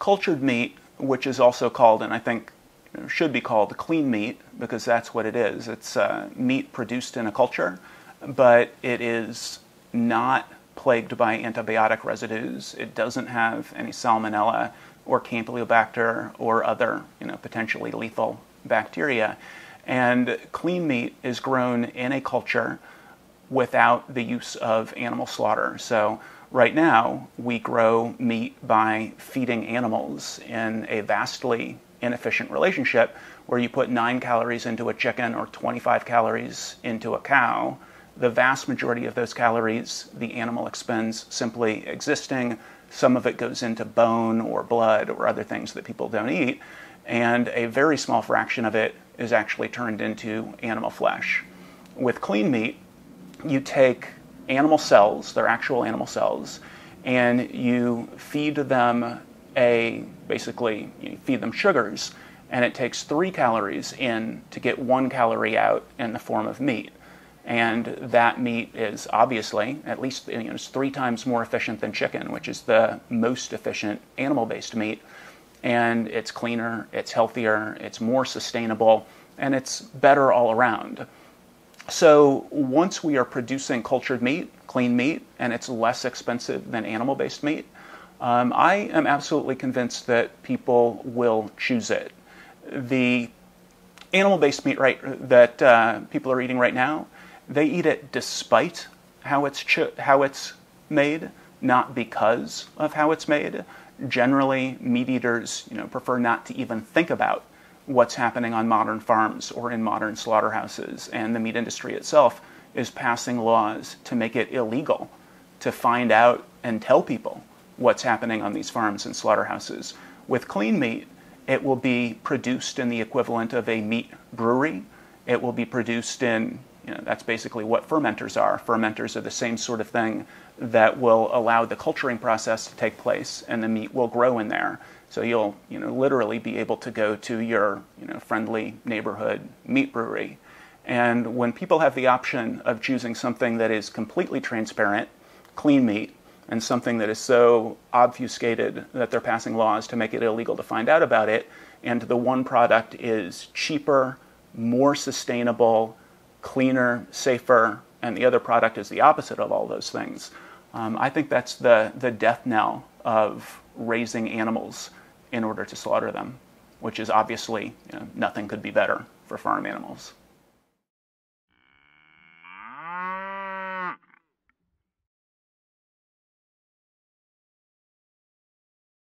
cultured meat, which is also called, and I think should be called clean meat because that's what it is. It's uh, meat produced in a culture, but it is not plagued by antibiotic residues. It doesn't have any salmonella or campylobacter or other, you know, potentially lethal bacteria. And clean meat is grown in a culture without the use of animal slaughter. So right now, we grow meat by feeding animals in a vastly inefficient relationship where you put nine calories into a chicken or 25 calories into a cow. The vast majority of those calories the animal expends simply existing. Some of it goes into bone or blood or other things that people don't eat. And a very small fraction of it is actually turned into animal flesh. With clean meat, you take animal cells, they're actual animal cells, and you feed them a basically you feed them sugars, and it takes three calories in to get one calorie out in the form of meat. And that meat is obviously at least you know, it's three times more efficient than chicken, which is the most efficient animal-based meat. And it's cleaner, it's healthier, it's more sustainable, and it's better all around. So once we are producing cultured meat, clean meat, and it's less expensive than animal based meat, um, I am absolutely convinced that people will choose it. The animal based meat right, that uh, people are eating right now, they eat it despite how it's, ch- how it's made, not because of how it's made. Generally, meat eaters you know, prefer not to even think about what's happening on modern farms or in modern slaughterhouses. And the meat industry itself is passing laws to make it illegal to find out and tell people what's happening on these farms and slaughterhouses. With clean meat, it will be produced in the equivalent of a meat brewery. It will be produced in, you know, that's basically what fermenters are. Fermenters are the same sort of thing that will allow the culturing process to take place and the meat will grow in there. So you'll you know literally be able to go to your you know friendly neighborhood meat brewery. And when people have the option of choosing something that is completely transparent, clean meat, and something that is so obfuscated that they're passing laws to make it illegal to find out about it, and the one product is cheaper, more sustainable, cleaner, safer, and the other product is the opposite of all those things. Um, I think that's the, the death knell of raising animals in order to slaughter them, which is obviously you know, nothing could be better for farm animals.